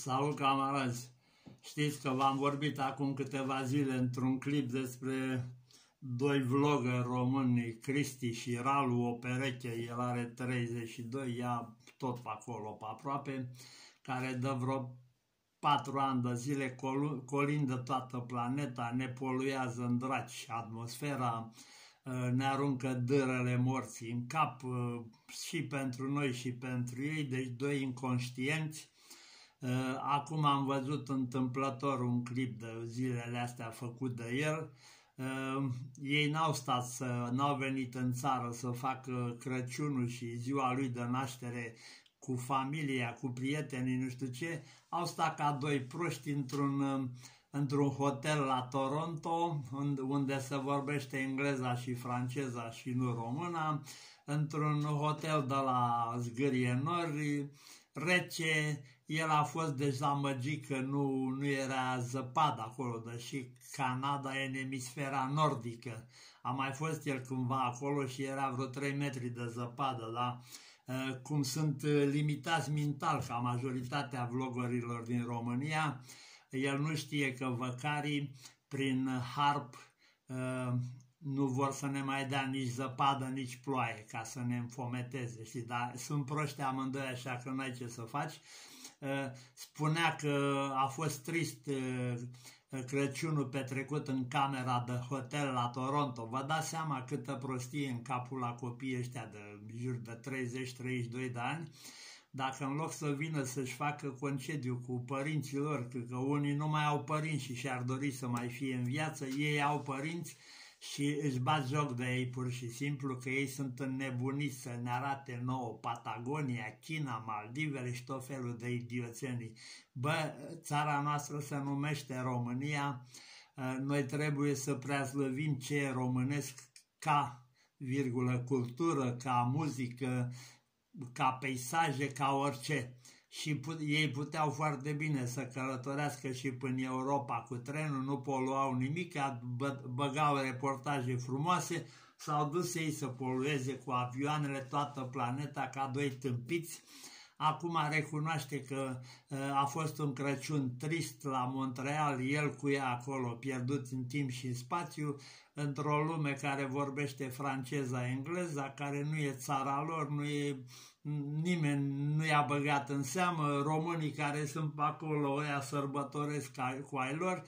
Salut, camarazi! Știți că v-am vorbit acum câteva zile într-un clip despre doi vlogger români, Cristi și Ralu, o pereche, el are 32, ea tot pe acolo, pe aproape, care dă vreo patru ani de zile colindă toată planeta, ne poluează în draci atmosfera, ă, ne aruncă dârele morții în cap ă, și pentru noi și pentru ei, deci doi inconștienți Uh, acum am văzut întâmplător un clip de zilele astea făcut de el. Uh, ei n-au stat să, n-au venit în țară să facă Crăciunul și ziua lui de naștere cu familia, cu prietenii, nu știu ce, au stat ca doi proști într-un uh, într-un hotel la Toronto, unde se vorbește engleza și franceza și nu româna, într-un hotel de la Zgârie Nori, rece, el a fost dezamăgit că nu, nu era zăpadă acolo, deși Canada e în emisfera nordică. A mai fost el cândva acolo și era vreo 3 metri de zăpadă, da? Cum sunt limitați mental ca majoritatea vloggerilor din România, el nu știe că văcarii prin harp nu vor să ne mai dea nici zăpadă, nici ploaie ca să ne înfometeze, știi? Dar sunt proști amândoi așa că n-ai ce să faci. Uh, spunea că a fost trist uh, Crăciunul petrecut în camera de hotel la Toronto. Vă dați seama câtă prostie în capul la copiii ăștia de jur de 30-32 de ani dacă în loc să vină să-și facă concediu cu părinții lor, că, că unii nu mai au părinți și și-ar dori să mai fie în viață, ei au părinți și își bat joc de ei pur și simplu că ei sunt înnebuniți să ne arate nouă Patagonia, China, Maldivele și tot felul de idioțenii. Bă, țara noastră se numește România, ă, noi trebuie să preaslăvim ce e românesc ca virgulă cultură, ca muzică, ca peisaje, ca orice și put, ei puteau foarte bine să călătorească și până Europa cu trenul, nu poluau nimic, bă, băgau reportaje frumoase, s-au dus ei să polueze cu avioanele toată planeta ca doi tâmpiți. Acum recunoaște că uh, a fost un Crăciun trist la Montreal, el cu ea acolo, pierdut în timp și în spațiu, într-o lume care vorbește franceza, engleza, care nu e țara lor, nu e nimeni nu i-a băgat în seamă, românii care sunt pe acolo, ăia sărbătoresc cu ai lor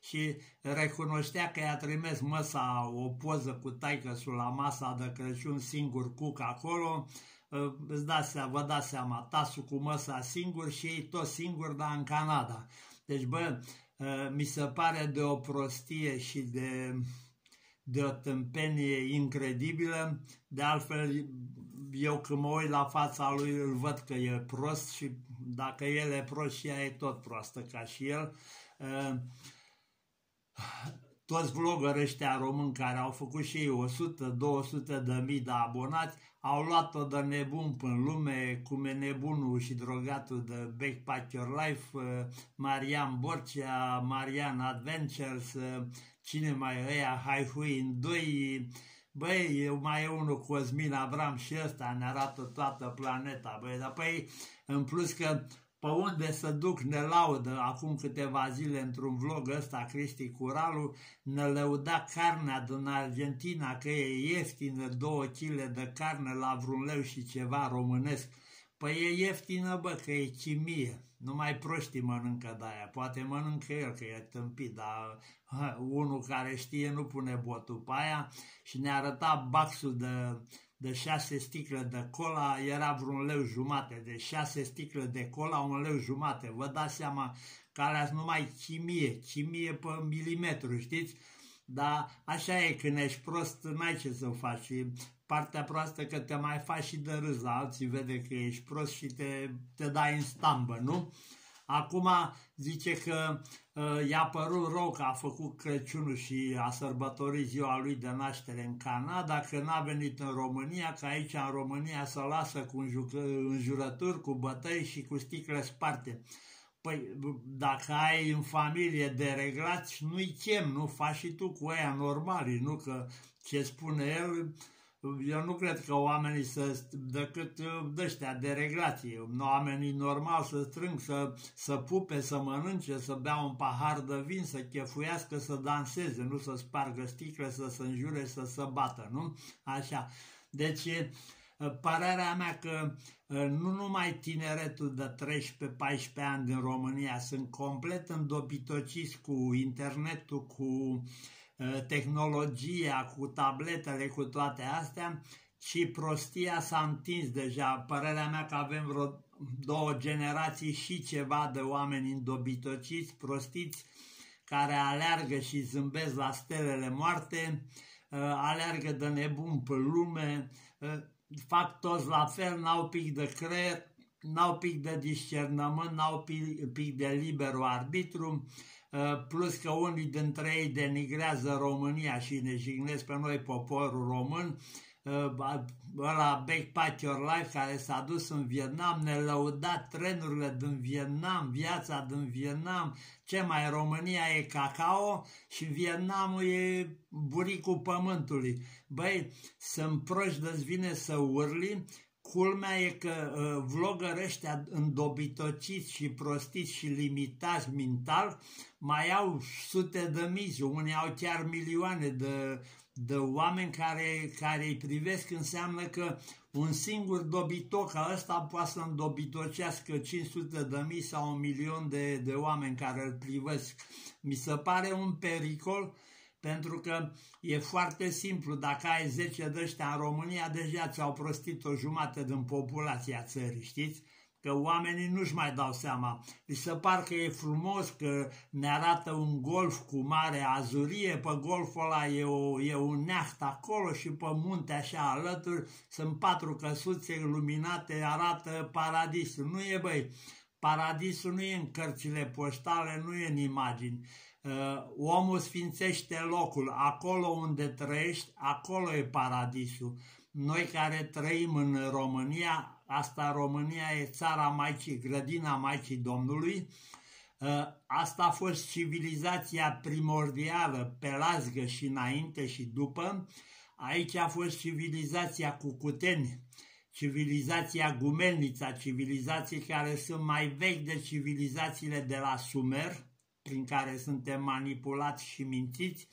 și recunoștea că i-a trimis măsa o poză cu taică la masa de Crăciun singur cuc acolo, ă, îți dați seama, vă dați seama, tasul cu măsa singur și ei tot singur, dar în Canada. Deci, bă, ă, mi se pare de o prostie și de de o tâmpenie incredibilă. De altfel, eu când mă uit la fața lui, îl văd că e prost și dacă el e prost și ea e tot proastă ca și el. Uh, toți vlogării ăștia români care au făcut și ei 100-200 de mii de abonați au luat-o de nebun în lume, cum e nebunul și drogatul de Backpack Your Life, uh, Marian Borcea, Marian Adventures, uh, cine mai e ăia, Hai Hui în doi, băi, mai e unul Cosmin Abram și ăsta ne arată toată planeta, băi, dar păi, în plus că pe unde să duc ne laudă acum câteva zile într-un vlog ăsta Cristi Curalu, ne lăuda carnea din Argentina că e ieftină, două kg de carne la vreun leu și ceva românesc. Păi e ieftină, bă, că e chimie. Numai proștii mănâncă de aia. Poate mănâncă el, că e tâmpit, dar ha, unul care știe nu pune botul pe aia și ne arăta baxul de de șase sticle de cola era vreun leu jumate, de șase sticle de cola un leu jumate. Vă dați seama că alea numai chimie, chimie pe milimetru, știți? Dar așa e, când ești prost, n-ai ce să faci. Și partea proastă că te mai faci și de râs la alții, vede că ești prost și te, te dai în stambă, nu? Acum zice că uh, i-a părut rău că a făcut Crăciunul și a sărbătorit ziua lui de naștere în Canada, că n-a venit în România, că aici în România se lasă cu înjurături, cu bătăi și cu sticle sparte. Păi, dacă ai în familie de reglați, nu-i chem, nu faci și tu cu aia normali, nu că ce spune el, eu nu cred că oamenii să, decât uh, dăștia de reglație, oamenii normal să strâng, să, să pupe, să mănânce, să bea un pahar de vin, să chefuiască, să danseze, nu să spargă sticle, să se înjure, să se bată, nu? Așa. Deci, uh, părerea mea că uh, nu numai tineretul de 13-14 ani din România sunt complet îndobitociți cu internetul, cu uh, Uh, tehnologia, cu tabletele, cu toate astea, și prostia s-a întins deja. Părerea mea că avem vreo două generații și ceva de oameni îndobitociți, prostiți, care aleargă și zâmbesc la stelele moarte, uh, aleargă de nebun pe lume, uh, fac toți la fel, n-au pic de creier, n-au pic de discernământ, n-au pic, pic de liberul arbitru, Uh, plus că unii dintre ei denigrează România și ne jignesc pe noi poporul român, uh, ăla Backpack Your Life care s-a dus în Vietnam, ne lăudat trenurile din Vietnam, viața din Vietnam, ce mai România e cacao și Vietnamul e buricul pământului. Băi, sunt proști de vine să urli Culmea e că uh, vlogări ăștia îndobitociți și prostiți și limitați mental mai au sute de mii, unii au chiar milioane de, de oameni care, care îi privesc, înseamnă că un singur dobitoc ca ăsta poate să îndobitocească 500 de mii sau un milion de, de oameni care îl privesc. Mi se pare un pericol pentru că e foarte simplu, dacă ai 10 de ăștia în România, deja ți-au prostit o jumătate din populația țării, știți? Că oamenii nu-și mai dau seama. Li se par că e frumos, că ne arată un golf cu mare azurie, pe golful ăla e, o, e un neaht acolo și pe munte așa alături sunt patru căsuțe iluminate, arată paradisul. Nu e, băi, paradisul nu e în cărțile poștale, nu e în imagini uh, omul sfințește locul, acolo unde trăiești, acolo e paradisul. Noi care trăim în România, asta România e țara Maicii, grădina Maicii Domnului, uh, asta a fost civilizația primordială, pe Lazgă și înainte și după, aici a fost civilizația Cucuteni, civilizația Gumelnița, civilizații care sunt mai vechi de civilizațiile de la Sumer, prin care suntem manipulați și mințiți.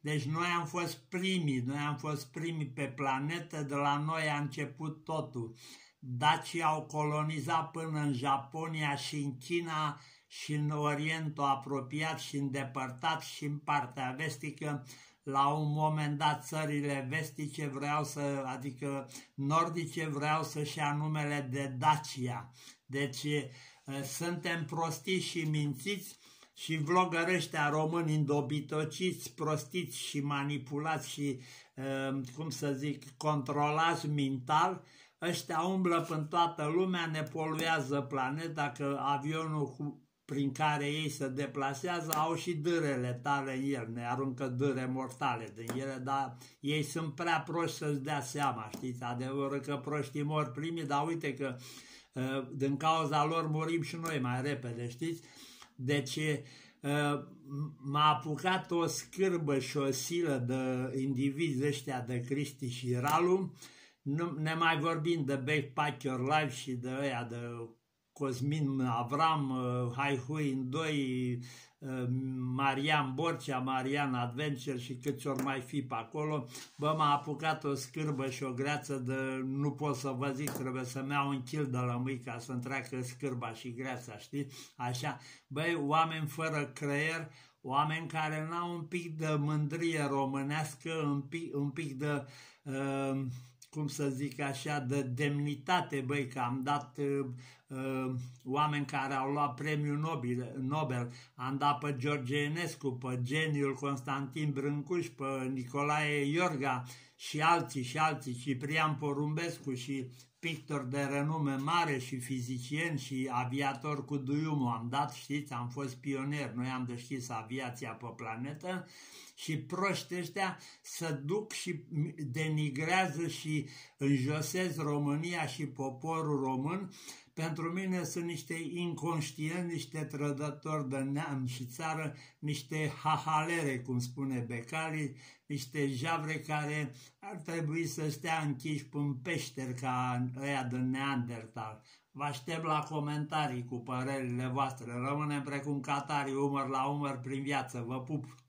Deci noi am fost primii, noi am fost primii pe planetă, de la noi a început totul. Dacii au colonizat până în Japonia și în China și în Orientul apropiat și îndepărtat și în partea vestică. La un moment dat țările vestice vreau să, adică nordice vreau să-și ia numele de Dacia. Deci eh, suntem prostiți și mințiți și vlogări ăștia români îndobitociți, prostiți și manipulați și, ehm, cum să zic, controlați mental, ăștia umblă până toată lumea, ne poluează planeta, că avionul cu, prin care ei se deplasează au și dârele tale în el, ne aruncă dâre mortale din ele, dar ei sunt prea proști să-ți dea seama, știți, adevărul că proștii mor primii, dar uite că ehm, din cauza lor murim și noi mai repede, știți? Deci m-a apucat o scârbă și o silă de indivizi ăștia de Cristi și Ralu, nu, ne mai vorbim de Backpack Your Life și de ăia de Cosmin Avram, Hai Hui în doi, Marian Borcea, Marian Adventure și câți ori mai fi pe acolo, bă, m-a apucat o scârbă și o greață de, nu pot să vă zic, trebuie să-mi iau un kil de lămâi ca să întreacă scârba și greața, știi? Așa, băi, oameni fără creier, oameni care n-au un pic de mândrie românească, un pic, un pic de... Uh, cum să zic așa, de demnitate, băi, că am dat uh, uh, oameni care au luat premiul Nobel, Nobel, am dat pe George Enescu, pe geniul Constantin Brâncuș, pe Nicolae Iorga și alții și alții, Ciprian Porumbescu și pictor de renume mare și fizicien și aviator cu duiumul. Am dat, știți, am fost pionier, noi am deschis aviația pe planetă și proști ăștia să duc și denigrează și înjosez România și poporul român Pentru mine sunt niște inconștienți, niște trădători de neam și țară, niște hahalere, cum spune Becali, niște javre care ar trebui să stea închiși pe un peșter ca ăia de Neandertal. Vă aștept la comentarii cu părerile voastre. Rămânem precum catarii umăr la umăr prin viață. Vă pup!